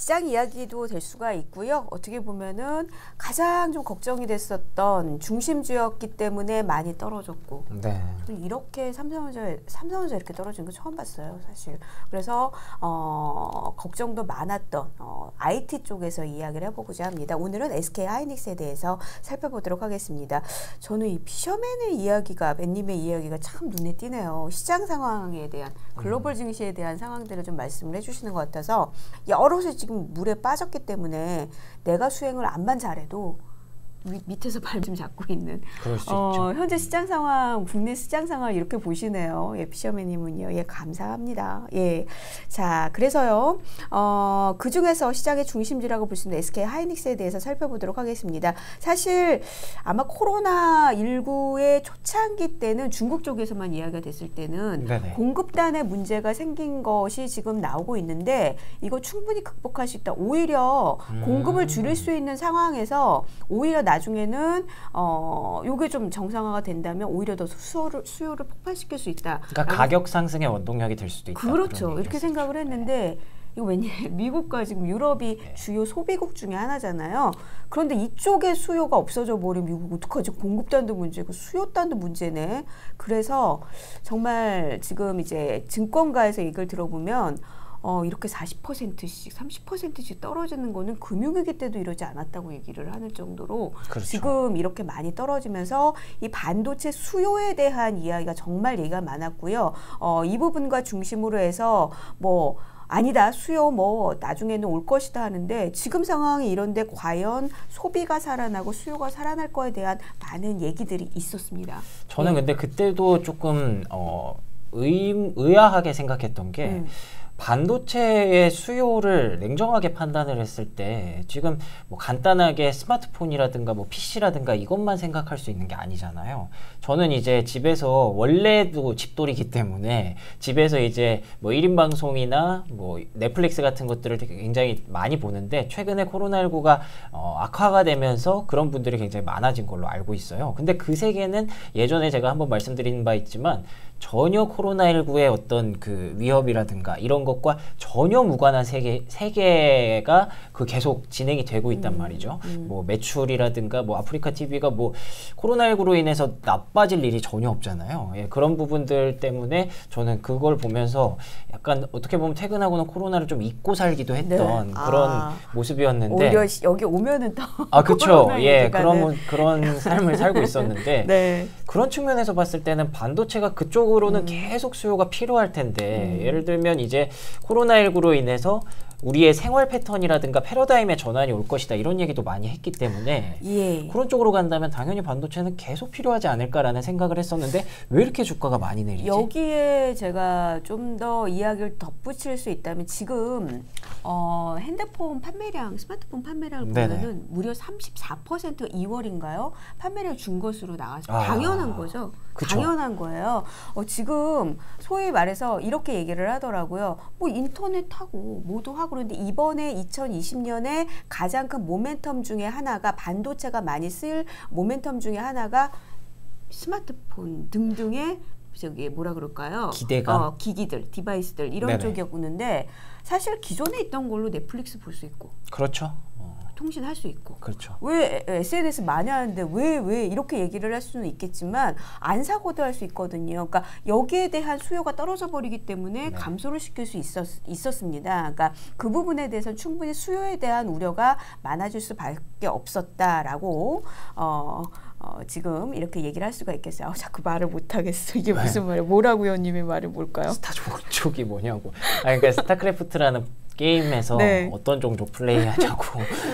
시장 이야기도 될 수가 있고요. 어떻게 보면은 가장 좀 걱정이 됐었던 중심주였기 때문에 많이 떨어졌고 네. 이렇게 삼성전자 삼성전자 이렇게 떨어진 거 처음 봤어요, 사실. 그래서 어, 걱정도 많았던 어, IT 쪽에서 이야기를 해보고자 합니다. 오늘은 SK 하이닉스에 대해서 살펴보도록 하겠습니다. 저는 이 피셔맨의 이야기가 맨님의 이야기가 참 눈에 띄네요. 시장 상황에 대한 글로벌 증시에 대한 상황들을 좀 말씀을 해주시는 것 같아서 여럿이 지금 물에 빠졌기 때문에 내가 수행을 안만 잘해도 위, 밑에서 발 좀 잡고 있는 어. 현재 시장 상황, 국내 시장 상황 이렇게 보시네요. 예, 피셔맨님은요. 예, 감사합니다. 예. 자, 그래서요, 어, 그 중에서 시장의 중심지라고 볼 수 있는 SK 하이닉스에 대해서 살펴보도록 하겠습니다. 사실 아마 코로나 19의 초창기 때는 중국 쪽에서만 이야기가 됐을 때는 네네. 공급단에 문제가 생긴 것이 지금 나오고 있는데 이거 충분히 극복할 수 있다. 오히려 음. 공급을 줄일 수 있는 상황에서 오히려 나중에는 어 요게 좀 정상화가 된다면 오히려 더 수요를 수요를 폭발시킬 수 있다. 그러니까 가격 상승의 원동력이 될 수도 있다. 그렇죠. 이렇게. 생각을 했는데 이거 웬일 미국과 지금 유럽이 네. 주요 소비국 중에 하나잖아요. 그런데 이쪽에 수요가 없어져 버리면 미국 어떡하지? 공급단도 문제고 수요단도 문제네. 그래서 정말 지금 이제 증권가에서 얘기를 들어보면 어, 이렇게 40%씩, 30%씩 떨어지는 거는 금융위기 때도 이러지 않았다고 얘기를 하는 정도로 그렇죠. 지금 이렇게 많이 떨어지면서 이 반도체 수요에 대한 이야기가 정말 얘기가 많았고요. 어, 이 부분과 중심으로 해서 뭐 아니다 수요 뭐 나중에는 올 것이다 하는데 지금 상황이 이런데 과연 소비가 살아나고 수요가 살아날 거에 대한 많은 얘기들이 있었습니다. 저는 근데 그때도 조금 어, 의, 의아하게 생각했던 게 음. 반도체의 수요를 냉정하게 판단을 했을 때 지금 뭐 간단하게 스마트폰이라든가 뭐 PC라든가 이것만 생각할 수 있는 게 아니잖아요. 저는 이제 집에서 원래도 집돌이기 때문에 집에서 이제 뭐 1인 방송이나 뭐 넷플릭스 같은 것들을 굉장히 많이 보는데 최근에 코로나19가 어, 악화가 되면서 그런 분들이 굉장히 많아진 걸로 알고 있어요. 근데 그 세계는 예전에 제가 한번 말씀드린 바 있지만 전혀 코로나19의 어떤 그 위협이라든가 이런 것과 전혀 무관한 세계, 세계가 그 계속 진행이 되고 있단 말이죠. 뭐 매출이라든가 뭐 아프리카 TV가 뭐 코로나19로 인해서 나빠질 일이 전혀 없잖아요. 예, 그런 부분들 때문에 저는 그걸 보면서 약간 어떻게 보면 퇴근하고는 코로나를 좀 잊고 살기도 했던 네. 그런 아. 모습이었는데 오히려 시- 여기 오면은 또아 코로나 예 그런 그런 삶을 살고 있었는데 네. 그런 측면에서 봤을 때는 반도체가 그쪽 으로는 계속 수요가 필요할 텐데 예를 들면 이제 코로나19로 인해서 우리의 생활 패턴이라든가 패러다임의 전환이 올 것이다 이런 얘기도 많이 했기 때문에 예. 그런 쪽으로 간다면 당연히 반도체는 계속 필요하지 않을까라는 생각을 했었는데 왜 이렇게 주가가 많이 내리지? 여기에 제가 좀 더 이야기를 덧붙일 수 있다면 지금 어, 핸드폰 판매량, 스마트폰 판매량을 네네. 보면은 무려 34% 2월인가요? 판매량 준 것으로 나와서 아, 당연한 거죠. 그쵸. 당연한 거예요. 어, 지금 소위 말해서 이렇게 얘기를 하더라고요. 뭐 인터넷하고 뭐도 하고 그런데 이번에 2020년에 가장 큰 모멘텀 중에 하나가 반도체가 많이 쓸 모멘텀 중에 하나가 스마트폰 등등의 저기 뭐라 그럴까요? 기대감? 어, 기기들, 디바이스들 이런 네네. 쪽이었는데 사실 기존에 있던 걸로 넷플릭스 볼 수 있고 그렇죠. 어, 통신할 수 있고 그렇죠. 왜 SNS 많이 하는데 왜 왜 이렇게 얘기를 할 수는 있겠지만 안 사고도 할 수 있거든요. 그러니까 여기에 대한 수요가 떨어져 버리기 때문에 네. 감소를 시킬 수 있었, 있었습니다. 그러니까 그 부분에 대해서 충분히 수요에 대한 우려가 많아질 수밖에 없었다라고 어, 어, 지금 이렇게 얘기를 할 수가 있겠어요. 아, 자꾸 말을 못 하겠어. 이게 네. 무슨 말이야? 뭐라고요, 님의 말이 뭘까요? 스타 종족이 뭐냐고. 아 그러니까 스타크래프트라는 게임에서 네. 어떤 종족 플레이하냐고.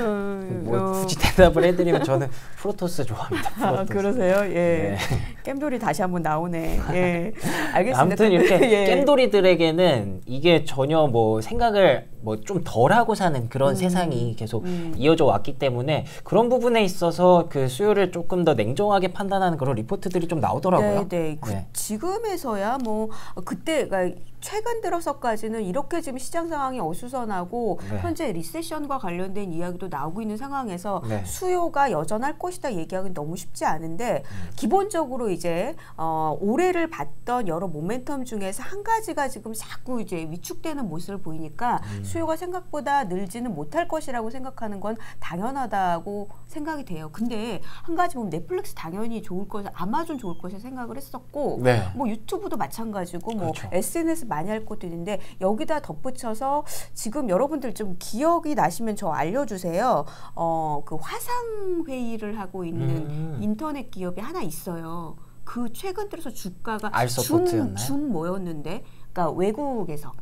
음, 뭐 어. 굳이 대답을 해드리면 저는 프로토스 좋아합니다. 아, 프로토스. 그러세요? 예. 네. 겜돌이 다시 한번 나오네. 예. 알겠습니다. 아무튼 이렇게 예. 겜돌이들에게는 이게 전혀 뭐 생각을 뭐 좀 덜하고 사는 그런 세상이 계속 음. 이어져 왔기 때문에 그런 부분에 있어서 그 수요를 조금 더 냉정하게 판단하는 그런 리포트들이 좀 나오더라고요. 네, 네. 그 네. 지금에서야 뭐 그때 그러니까 최근 들어서까지는 이렇게 지금 시장 상황이 어수선하고 네. 현재 리세션과 관련된 이야기도 나오고 있는 상황에서. 네. 수요가 여전할 것이다 얘기하기는 너무 쉽지 않은데 음. 기본적으로 이제 어, 올해를 봤던 여러 모멘텀 중에서 한 가지가 지금 자꾸 이제 위축되는 모습을 보이니까 음. 수요가 생각보다 늘지는 못할 것이라고 생각하는 건 당연하다고 생각이 돼요. 근데 한 가지 보면 넷플릭스 당연히 좋을 것이 아마존 좋을 것이 생각을 했었고 네. 뭐 유튜브도 마찬가지고 뭐 그렇죠. SNS 많이 할 것도 있는데 여기다 덧붙여서 지금 여러분들 좀 기억이 나시면 저 알려주세요. 어 그 화상 회의를 하고 있는 음. 인터넷 기업이 하나 있어요. 그 최근 들어서 주가가? 줌, 줌 뭐였는데, 그러니까 외국에서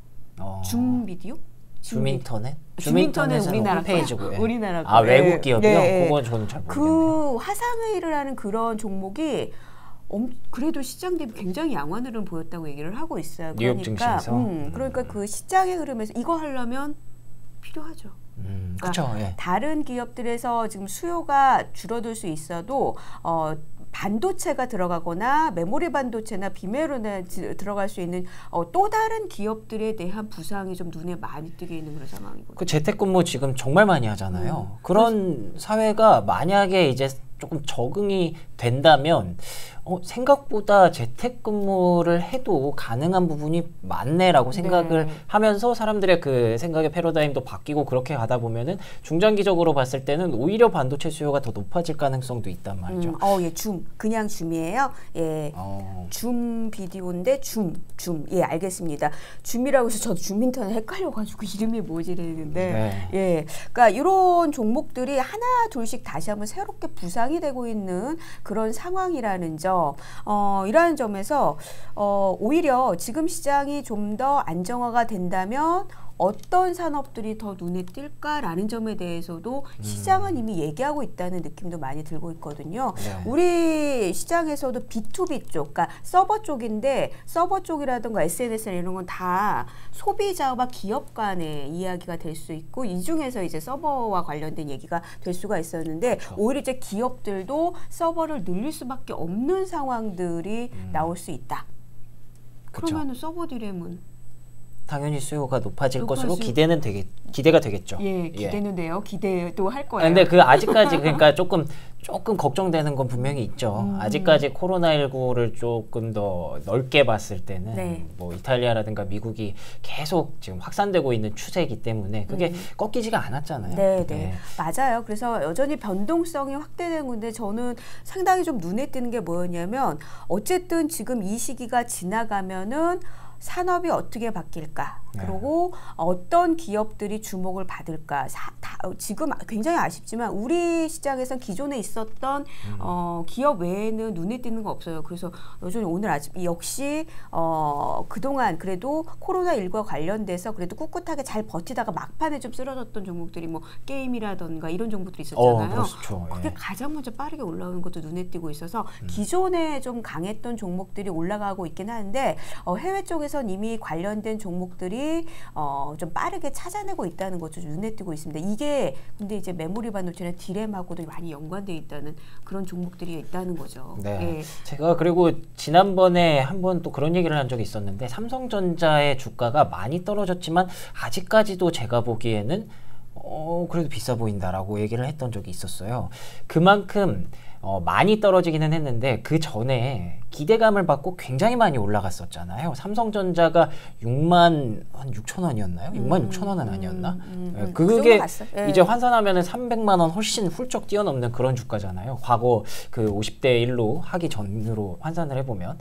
어. 줌 비디오? 줌 인터넷? 줌 인터넷 줌인터넷은 우리나라 거야? 홈페이지고요. 우리나라 아 거. 외국 예. 기업이요? 네, 예. 그건 저는 잘 모르겠네요. 그 화상회의를 하는 그런 종목이 엄, 그래도 시장 대비 굉장히 양호한 흐름 보였다고 얘기를 하고 있어요. 뉴욕 그러니까, 증시에서? 음, 그러니까 그 시장의 흐름에서 이거 하려면 필요하죠. 음, 그러니까 그렇죠. 예. 다른 기업들에서 지금 수요가 줄어들 수 있어도 어, 반도체가 들어가거나 메모리 반도체나 비메로나 지- 들어갈 수 있는 어, 또 다른 기업들에 대한 부상이 좀 눈에 많이 띄게 있는 그런 상황이거든요. 그 재택근무 지금 정말 많이 하잖아요. 음. 그런 사회가 만약에 이제 조금 적응이 된다면 어, 생각보다 재택근무를 해도 가능한 부분이 많네라고 생각을 네. 하면서 사람들의 그 생각의 패러다임도 바뀌고 그렇게 가다 보면은 중장기적으로 봤을 때는 오히려 반도체 수요가 더 높아질 가능성도 있단 말이죠. 음, 어, 예, 줌. 그냥 줌이에요. 예. 어, 줌 비디오인데 줌, 줌. 예, 알겠습니다. 줌이라고 해서 저도 줌 인터넷 헷갈려가지고 이름이 뭐지 이랬는데. 네. 예. 그러니까 이런 종목들이 하나 둘씩 다시 한번 새롭게 부상이 되고 있는 그런 상황이라는 점. 어, 이라는 점에서 어, 오히려 지금 시장이 좀 더 안정화가 된다면 어떤 산업들이 더 눈에 띌까라는 점에 대해서도 시장은 이미 얘기하고 있다는 느낌도 많이 들고 있거든요. 네. 우리 시장에서도 B2B 쪽, 그러니까 서버 쪽인데 서버 쪽이라든가 SNS나 이런 건 다 소비자와 기업 간의 이야기가 될 수 있고 이 중에서 이제 서버와 관련된 얘기가 될 수가 있었는데 오히려 이제 기업들도 서버를 늘릴 수밖에 없는 상황들이 나올 수 있다. 그쵸. 그러면은 서버 디램은 당연히 수요가 높아질 높아질- 것으로 기대는 되게 기대가 되겠죠. 예 기대는 돼요. 기대도 할 거예요. 아, 근데 그 아직까지 그러니까 조금 조금 걱정되는 건 분명히 있죠. 음. 아직까지 코로나19를 조금 더 넓게 봤을 때는 네. 뭐 이탈리아라든가 미국이 계속 지금 확산되고 있는 추세이기 때문에 그게 꺾이지가 않았잖아요. 음. 네, 네. 맞아요. 그래서 여전히 변동성이 확대되는 건데 저는 상당히 좀 눈에 띄는 게 뭐였냐면 어쨌든 지금 이 시기가 지나가면은 산업이 어떻게 바뀔까? 네. 그리고 어떤 기업들이 주목을 받을까? 사, 다, 어, 지금 굉장히 아쉽지만 우리 시장에선 기존에 있었던 음. 어, 기업 외에는 눈에 띄는 거 없어요. 그래서 여전히 오늘 아침 역시 어, 그동안 그래도 코로나 19와 관련돼서 그래도 꿋꿋하게 잘 버티다가 막판에 좀 쓰러졌던 종목들이 뭐 게임이라던가 이런 종목들이 어, 있었잖아요. 그렇죠. 그게 예. 가장 먼저 빠르게 올라오는 것도 눈에 띄고 있어서 음. 기존에 좀 강했던 종목들이 올라가고 있긴 하는데 어, 해외 쪽에선 이미 관련된 종목들이 어, 좀 빠르게 찾아내고 있다는 것도 좀 눈에 띄고 있습니다. 이게 근데 이제 메모리 반도체나 디램하고도 많이 연관돼 있다는 그런 종목들이 있다는 거죠. 네. 예. 제가 그리고 지난번에 한번 또 그런 얘기를 한 적이 있었는데 삼성전자의 주가가 많이 떨어졌지만 아직까지도 제가 보기에는 어 그래도 비싸 보인다라고 얘기를 했던 적이 있었어요. 그만큼 어, 많이 떨어지기는 했는데 그 전에 기대감을 받고 굉장히 많이 올라갔었잖아요. 삼성전자가 6만 한 6천 원이었나요? 6만 6천 원은 아니었나? 음, 예, 음. 그 그게. 예. 이제 환산하면 은 300만 원 훨씬 훌쩍 뛰어넘는 그런 주가잖아요. 과거 그 50대 1로 하기 전으로 환산을 해보면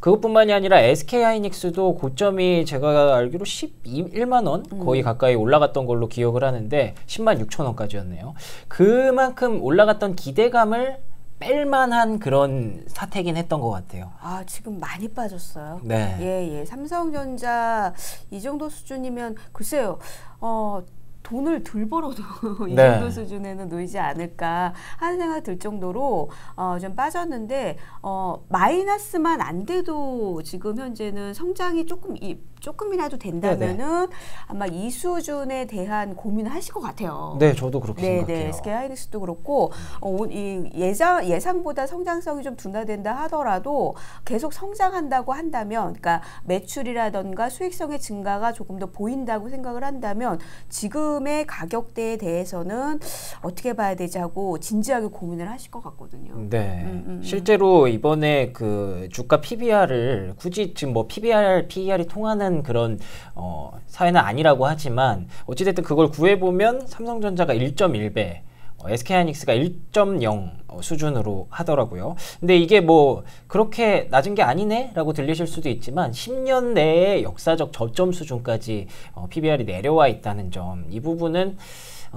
그것뿐만이 아니라 SK 하이닉스도 고점이 제가 알기로 11만 원 음. 거의 가까이 올라갔던 걸로 기억을 하는데 10만 6천 원까지였네요. 그만큼 올라갔던 기대감을 뺄만한 그런 사태긴 했던 것 같아요. 아 지금 많이 빠졌어요. 네. 예, 예. 삼성전자 이 정도 수준이면 글쎄요. 어 돈을 덜 벌어도 이 네. 정도 수준에는 놓이지 않을까 하는 생각 들 정도로 어, 좀 빠졌는데 어, 마이너스만 안 돼도 지금 현재는 성장이 조금 이, 조금이라도 된다면은 아마 이 수준에 대한 고민을 하실 것 같아요. 네, 저도 그렇게 네, 생각해요. 네, SK 하이닉스도 그렇고 어, 오- 이 예상 예상보다 성장성이 좀 둔화된다 하더라도 계속 성장한다고 한다면, 그러니까 매출이라던가 수익성의 증가가 조금 더 보인다고 생각을 한다면 지금 지금의 가격대에 대해서는 어떻게 봐야 되지 하고 진지하게 고민을 하실 것 같거든요. 네. 음, 음, 음. 실제로 이번에 그 주가 PBR을 굳이 지금 뭐 PBR, PER이 통하는 그런 어, 사회는 아니라고 하지만 어찌됐든 그걸 구해보면 삼성전자가 1.1배, 어, SK하이닉스가 1.0 어, 수준으로 하더라고요. 근데 이게 뭐 그렇게 낮은 게 아니네 라고 들리실 수도 있지만 10년 내에 역사적 저점 수준까지 어, PBR이 내려와 있다는 점, 이 부분은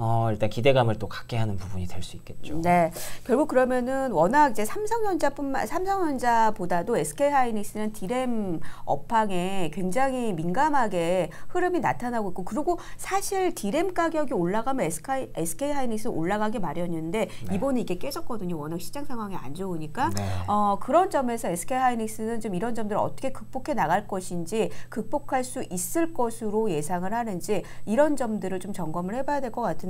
어, 일단 기대감을 또 갖게 하는 부분이 될 수 있겠죠. 네, 결국 그러면은 워낙 이제 삼성전자뿐만 삼성전자보다도 SK하이닉스는 디램 업황에 굉장히 민감하게 흐름이 나타나고 있고 그리고 사실 디램 가격이 올라가면 SK SK하이닉스 올라가기 마련인데 네. 이번에 이게 깨졌거든요. 워낙 시장 상황이 안 좋으니까 네. 어, 그런 점에서 SK하이닉스는 좀 이런 점들을 어떻게 극복해 나갈 것인지 극복할 수 있을 것으로 예상을 하는지 이런 점들을 좀 점검을 해봐야 될 것 같은데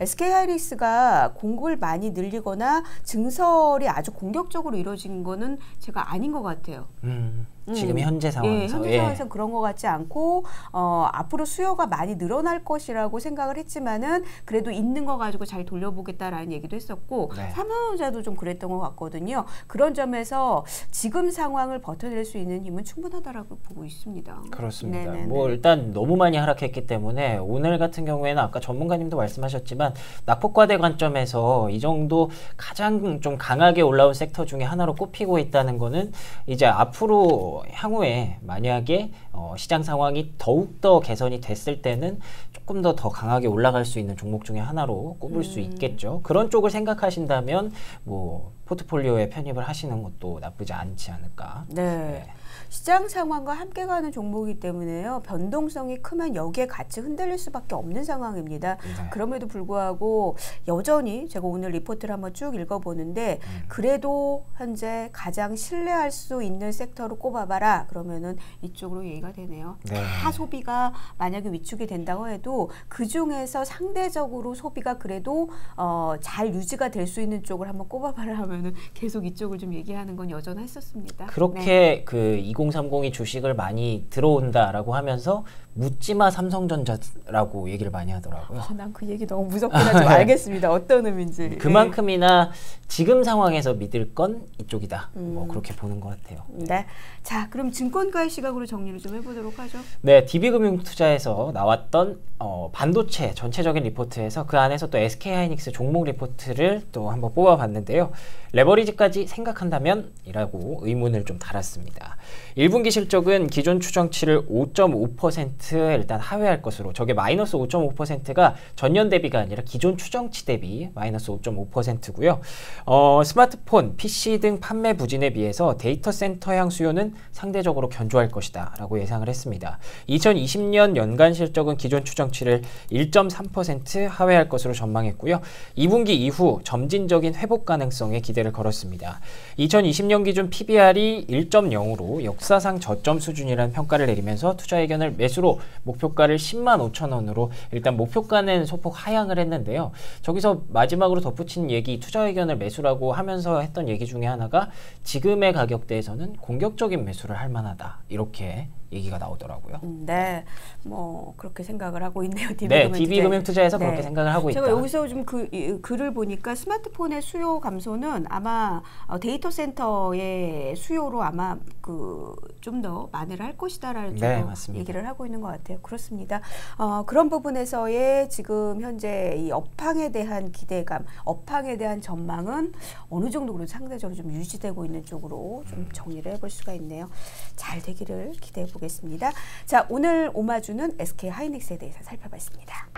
SK하이닉스가 공급을 많이 늘리거나 증설이 아주 공격적으로 이루어진 거는 제가 아닌 것 같아요. 음, 지금 음. 현재 상황에서 예, 현재 예. 상황에서 그런 것 같지 않고 어, 앞으로 수요가 많이 늘어날 것이라고 생각을 했지만은 그래도 있는 거 가지고 잘 돌려보겠다라는 얘기도 했었고 네. 삼성전자도 좀 그랬던 것 같거든요. 그런 점에서 지금 상황을 버텨낼 수 있는 힘은 충분하다라고 보고 있습니다. 그렇습니다. 네네네. 뭐 일단 너무 많이 하락했기 때문에 오늘 같은 경우에는 아까 전문가님도 말씀하셨지만 낙폭과대 관점에서 이 정도 가장 좀 강하게 올라온 섹터 중에 하나로 꼽히고 있다는 거는 이제 앞으로 향후에 만약에 어, 시장 상황이 더욱 더 개선이 됐을 때는 조금 더 더 강하게 올라갈 수 있는 종목 중에 하나로 꼽을 수 음. 있겠죠. 그런 쪽을 생각하신다면 뭐 포트폴리오에 편입을 하시는 것도 나쁘지 않지 않을까. 네. 시장 상황과 함께 가는 종목이기 때문에요. 변동성이 크면 여기에 같이 흔들릴 수밖에 없는 상황입니다. 네. 그럼에도 불구하고 여전히 제가 오늘 리포트를 한번 쭉 읽어보는데 음. 그래도 현재 가장 신뢰할 수 있는 섹터로 꼽아봐라. 그러면은 이쪽으로 얘기가 되네요. 네. 다 소비가 만약에 위축이 된다고 해도 그 중에서 상대적으로 소비가 그래도 어, 잘 유지가 될 수 있는 쪽을 한번 꼽아봐라 하면은 계속 이쪽을 좀 얘기하는 건 여전했었습니다. 네. 그렇게 그 2030이 주식을 많이 들어온다라고 하면서 묻지마 삼성전자라고 얘기를 많이 하더라고요. 어, 난그 얘기 너무 무섭긴 하지만 알겠습니다. 어떤 의미인지. 예. 그만큼이나 지금 상황에서 믿을 건 이쪽이다. 뭐 음. 그렇게 보는 것 같아요. 네. 자, 그럼 증권가의 시각으로 정리를 좀 해보도록 하죠. 네, DB금융투자에서 나왔던 어, 반도체 전체적인 리포트에서 그 안에서 또 SK하이닉스 종목 리포트를 또 한번 뽑아봤는데요. 레버리지까지 생각한다면 이라고 의문을 좀 달았습니다. 1분기 실적은 기존 추정치를 5.5% 일단 하회할 것으로 저게 마이너스 5.5%가 전년 대비가 아니라 기존 추정치 대비 마이너스 5.5%고요. 어, 스마트폰, PC 등 판매 부진에 비해서 데이터 센터향 수요는 상대적으로 견조할 것이다 라고 예상을 했습니다. 2020년 연간 실적은 기존 추정치를 1.3% 하회할 것으로 전망했고요. 2분기 이후 점진적인 회복 가능성에 기대를 걸었습니다. 2020년 기준 PBR이 1.0으로 역 사상 저점 수준이라는 평가를 내리면서 투자 의견을 매수로 목표가를 10만 5천 원으로 일단 목표가는 소폭 하향을 했는데요. 저기서 마지막으로 덧붙인 얘기 투자 의견을 매수라고 하면서 했던 얘기 중에 하나가 지금의 가격대에서는 공격적인 매수를 할 만하다. 이렇게 얘기가 나오더라고요. 음, 네, 뭐 그렇게 생각을 하고 있네요. DB 네, 금융 DB 투자에. 금융 투자에서 네. 그렇게 생각을 하고 있다. 제가 여기서 좀 그 글을 보니까 스마트폰의 수요 감소는 아마 어, 데이터 센터의 수요로 아마 그 좀 더 만회를 할 것이다라는 네. 얘기를 하고 있는 것 같아요. 그렇습니다. 어, 그런 부분에서의 지금 현재 이 업황에 대한 기대감, 업황에 대한 전망은 어느 정도 그래도 상대적으로 좀 유지되고 있는 쪽으로 좀 정리를 해볼 수가 있네요. 잘 되기를 기대해 보겠습니다. 자, 오늘 오마주는 SK 하이닉스에 대해서 살펴봤습니다.